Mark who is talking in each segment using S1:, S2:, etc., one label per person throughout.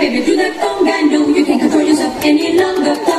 S1: baby, do that conga. I know you can't control yourself any longer.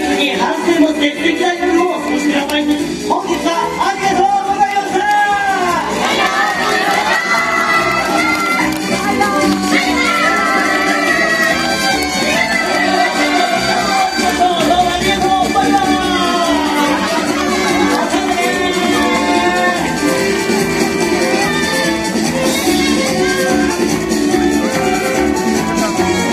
S2: に反省も絶責だよ